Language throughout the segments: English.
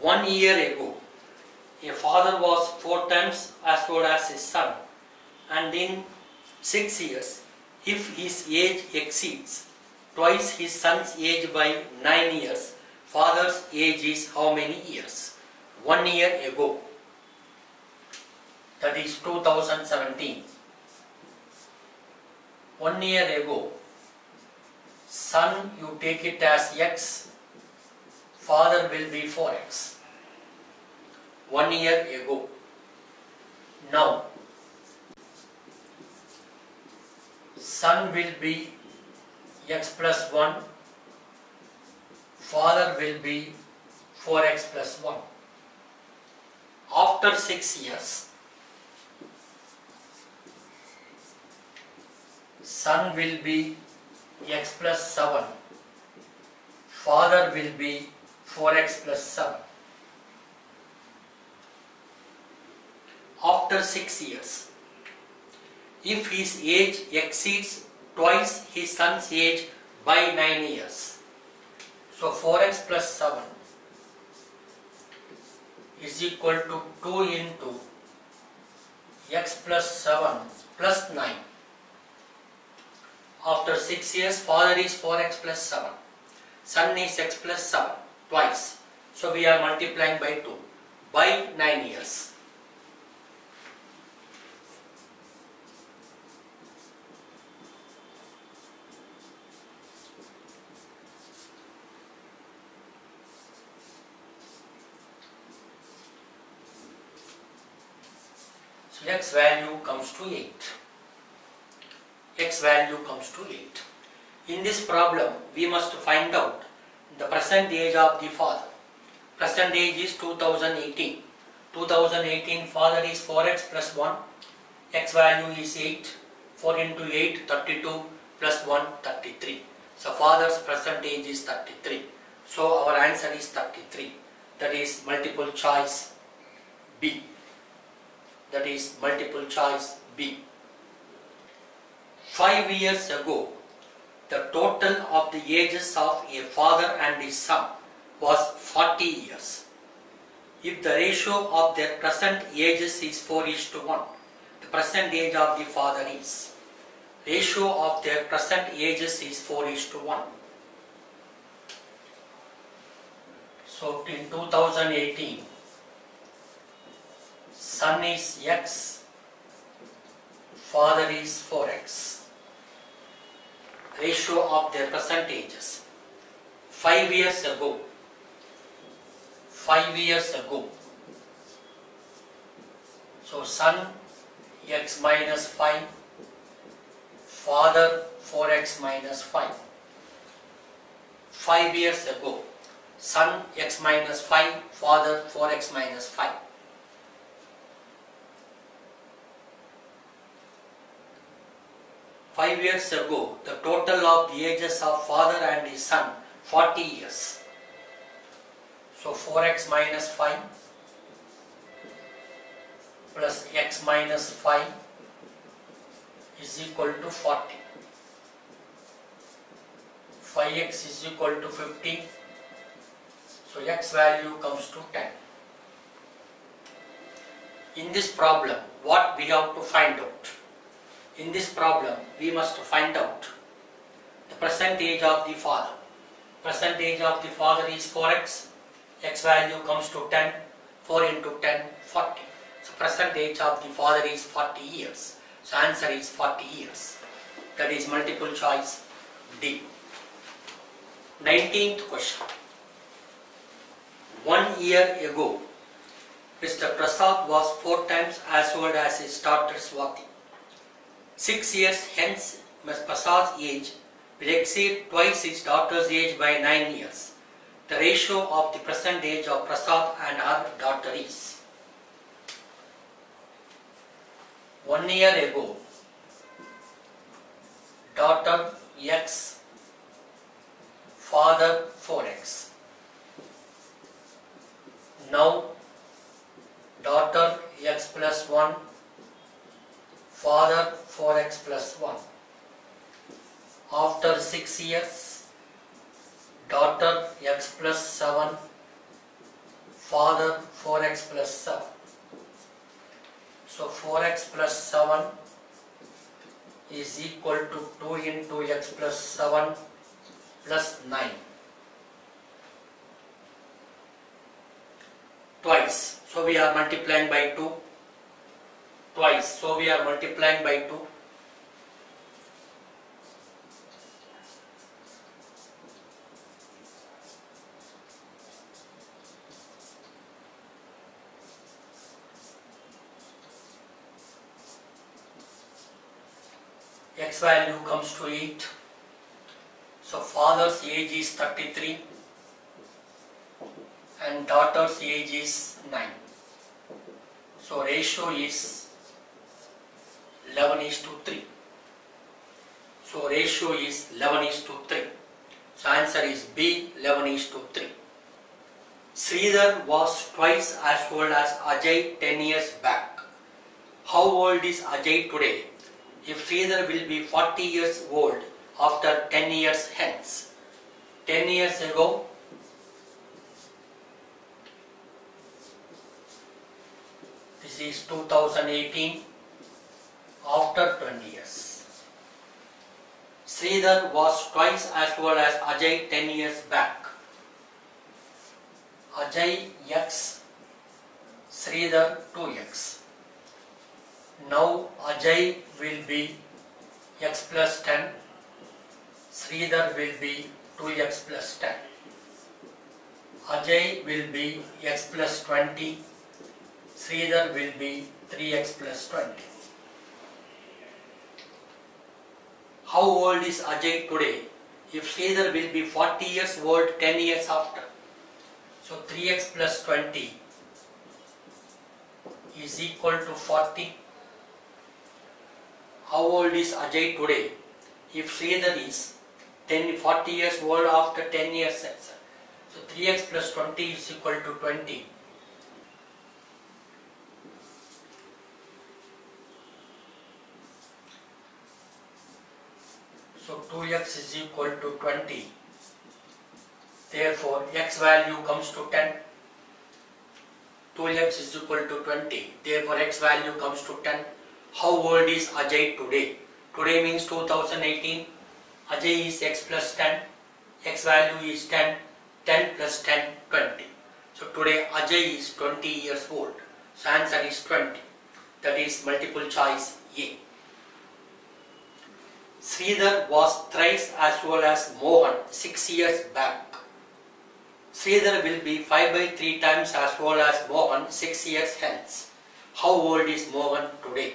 One year ago, a father was four times as old as his son, and in six years, if his age exceeds twice his son's age by nine years, father's age is how many years? One year ago, that is 2017. One year ago, son you take it as x, father will be 4x. One year ago. Now, son will be x plus 1, father will be 4x plus 1. After 6 years, son will be x plus 7, father will be 4x plus 7. After 6 years, if his age exceeds twice his son's age by 9 years. So 4x plus 7 is equal to 2 into x plus 7 plus 9. After 6 years, father is 4x plus 7. Son is x plus 7 twice. So we are multiplying by 2 by 9 years. So x value comes to 8. x value comes to 8. In this problem, we must find out the present age of the father. Present age is 2018. 2018 father is 4x plus 1. x value is 8. 4 into 8, 32 plus 1, 33. So father's present age is 33. So our answer is 33. That is multiple choice B that is multiple choice B. Five years ago, the total of the ages of a father and his son was 40 years. If the ratio of their present ages is 4 is to 1, the present age of the father is. Ratio of their present ages is 4 is to 1. So in 2018, son is x, father is 4x. Ratio of their percentages. 5 years ago, 5 years ago. So son x minus 5, father 4x minus 5. 5 years ago, son x minus 5, father 4x minus 5. Five years ago, the total of the ages of father and his son, 40 years. So 4x minus 5 plus x minus 5 is equal to 40. 5x is equal to 50. So x value comes to 10. In this problem, what we have to find out? In this problem, we must find out the present age of the father. Present age of the father is 4x. x value comes to 10. 4 into 10, 40. So present age of the father is 40 years. So answer is 40 years. That is multiple choice D. 19th question. One year ago, Mr. Prasad was four times as old as his daughter Swati. Six years hence. Prasad's age will exceed twice his daughter's age by nine years. The ratio of the present age of Prasad and her daughter is one year ago, daughter X, father 4x. Now, daughter X plus 1, father 4x plus 1. After 6 years, daughter x plus 7, father 4x plus 7. So 4x plus 7 is equal to 2 into x plus 7 plus 9. Twice. So we are multiplying by 2. Twice. So we are multiplying by 2. x value comes to 8. So father's age is 33 and daughter's age is 9. So ratio is 11 is to 3. So ratio is 11 is to 3. So answer is B 11 is to 3. Sridhar was twice as old as Ajay 10 years back. How old is Ajay today? If Sridhar will be 40 years old after 10 years hence. 10 years ago, this is 2018 after 20 years. Sridhar was twice as old as Ajay 10 years back. Ajay X, Sridhar 2X. Now Ajay will be x plus 10, Sridhar will be 2x plus 10. Ajay will be x plus 20, Sridhar will be 3x plus 20. How old is Ajay today? If Sridhar will be 40 years old 10 years after. So 3x plus 20 is equal to 40. How old is Ajay today? If Sridhar is 10, 40 years old after 10 years, so 3x plus 20 is equal to 20. So 2x is equal to 20. Therefore, x value comes to 10. 2x is equal to 20. Therefore, x value comes to 10. How old is Ajay today? Today means 2018. Ajay is x plus 10. X value is 10. 10 plus 10, 20. So today Ajay is 20 years old. So answer is 20. That is multiple choice A. Sridhar was thrice as old as Mohan 6 years back. Sridhar will be 5 by 3 times as old as Mohan 6 years hence. How old is Mohan today?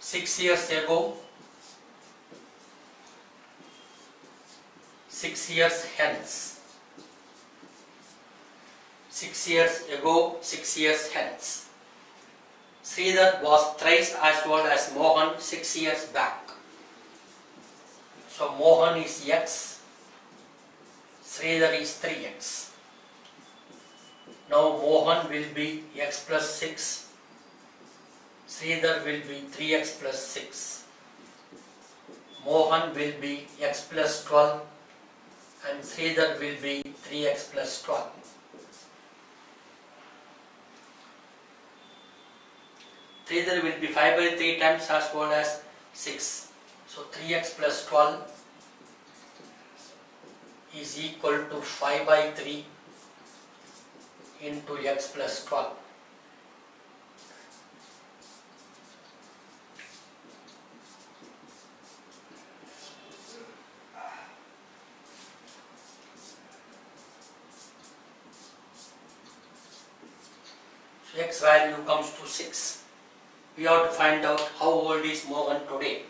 6 years ago, 6 years hence. 6 years ago, 6 years hence. Sridhar was thrice as old as Mohan 6 years back. So Mohan is x, Sridhar is 3x. Now Mohan will be x plus 6, Sridhar will be 3x plus 6. Mohan will be x plus 12 and Sridhar will be 3x plus 12. Sridhar will be 5 by 3 times as old as 6. So 3x plus 12 is equal to 5 by 3 into x plus 12. So x value comes to 6. We have to find out how old is Mohan today.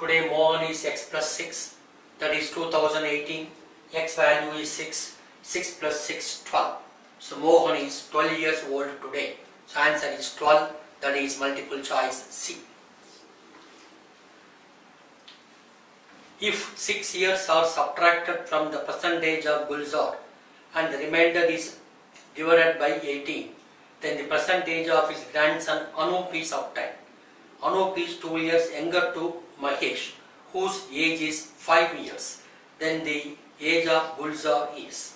Today Mohan is x plus 6 that is 2018. X value is 6. 6 plus 6 12. So Mohan is 12 years old today. So answer is 12 that is multiple choice C. If 6 years are subtracted from the percentage of Gulzar and the remainder is divided by 18, then the percentage of his grandson Anup is obtained. Anup is 2 years younger to Mahesh, whose age is 5 years. Then the age of Gulzar is.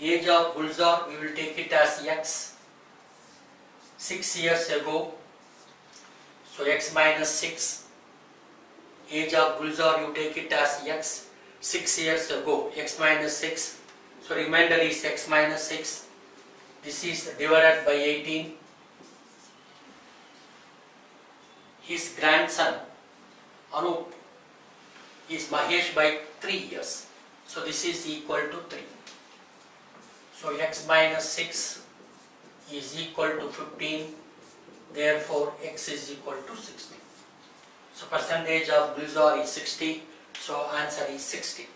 age of Gulzar we will take it as x. 6 years ago so x minus 6 age of Gulzar you take it as x. 6 years ago x minus 6 so remainder is x minus 6 this is divided by 18 his grandson Anup is Mahesh by 3 years. So this is equal to 3 so x minus 6 is equal to 15 therefore x is equal to 60 so percentage of Gulzar is 60 so answer is 60